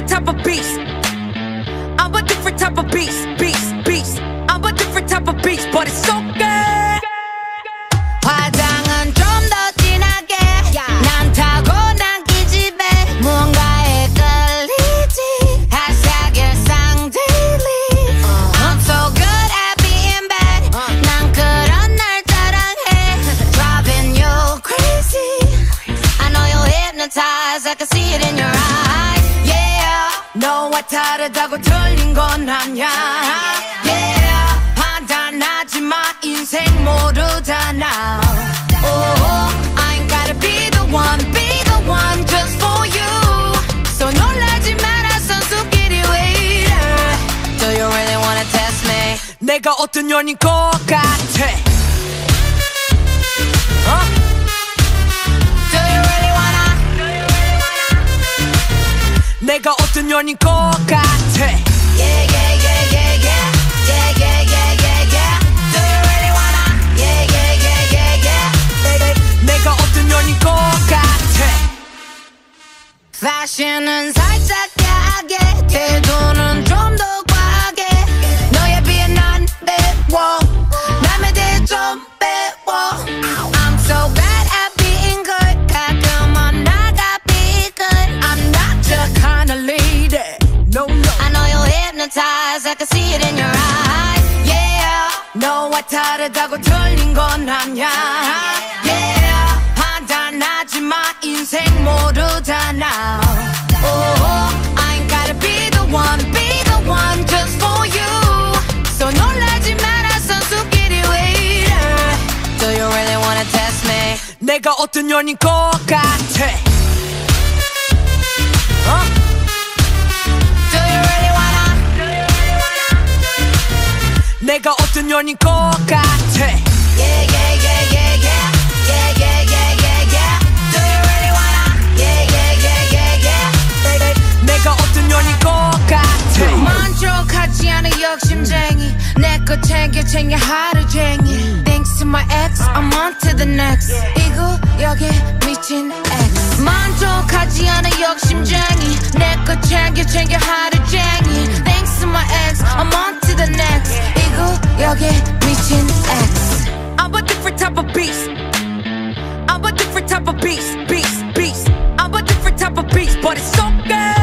different type of beast. I'm a different type of beast, beast, beast. I'm a different type of beast, but it's so good. 다르다고 틀린 건 아냐 yeah 판단하지 마 인생 모르잖아 oh, I ain't gotta be the one be the one just for you So 놀라지 마라 선수끼리 왜 이래 Do you really wanna test me 내가 어떤 년인 것 같아 어? 내가 어떤 년인 것 같아 hypnotized I can see it in your eyes Yeah 너와 다르다고 틀린 건 아냐 Yeah 판단하지 마 인생 모르잖아 Oh I ain't gotta be the one be the one just for you So 놀라지 마라 선수끼리 왜 이래 Do you really wanna test me 내가 어떤 년인 것 같아 내가 어떤 년인 것 같아 Yeah yeah yeah yeah yeah Yeah yeah yeah yeah yeah Do you really wanna Yeah yeah yeah yeah yeah 내가 어떤 년인 것 같아 만족하지 않은 욕심쟁이 내거 챙겨 챙겨 하루쟁이 Thanks to my ex I'm on to the next 이 구역에 미친 ex 만족하지 않은 욕심쟁이 내거 챙겨 챙겨 하루쟁이 Thanks to my ex I'm on 구역에 미친 ex I'm a different type of beast I'm a different type of beast, beast, beast. I'm a different type of beast, but it's so good.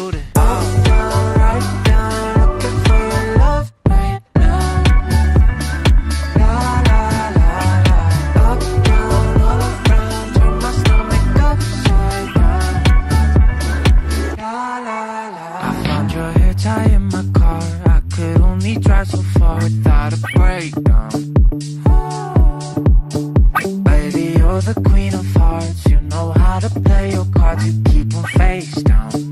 At A plus student. I found right down just must make my day La la la I found your hair tie in my car. I could only drive so far without a breakdown. Baby, you're the queen of hearts. You know how to play your cards. You keep 'em face down.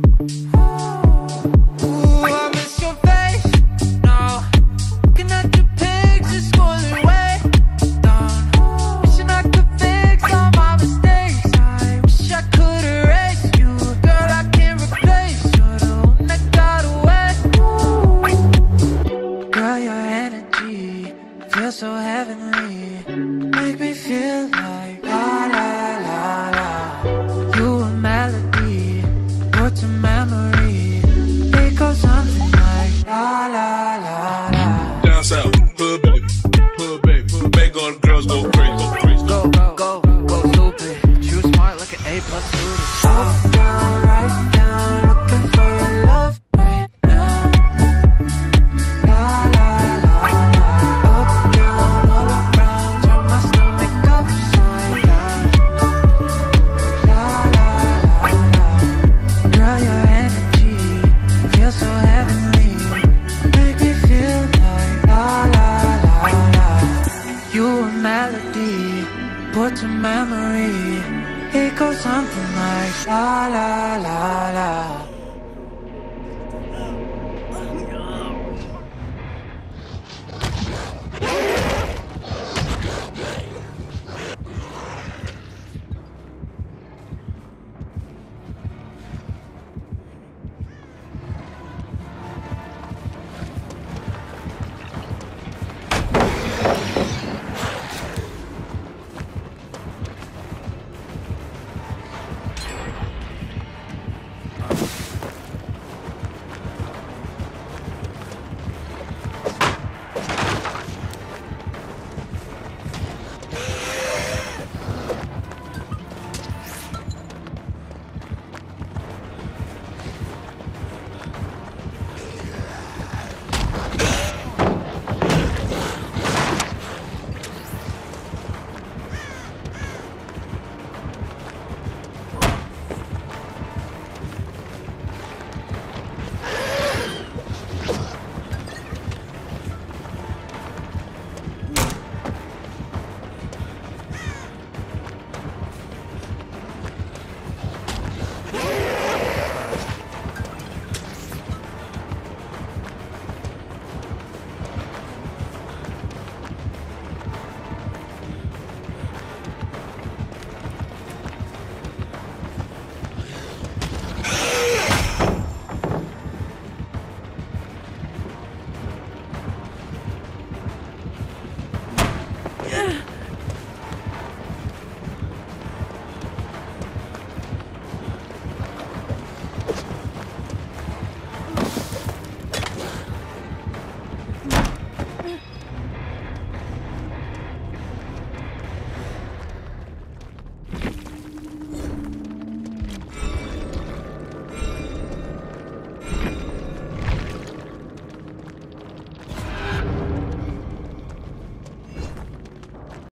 melody, put to memory. It goes something like la la la la.